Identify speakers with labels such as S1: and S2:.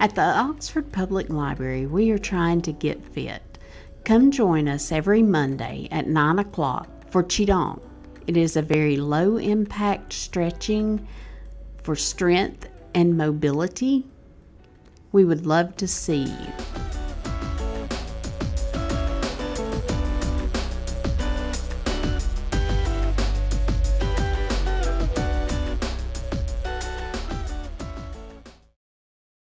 S1: At the Oxford Public Library, we are trying to get fit. Come join us every Monday at 9 o'clock for Qigong. It is a very low impact stretching for strength and mobility. We would love to see you.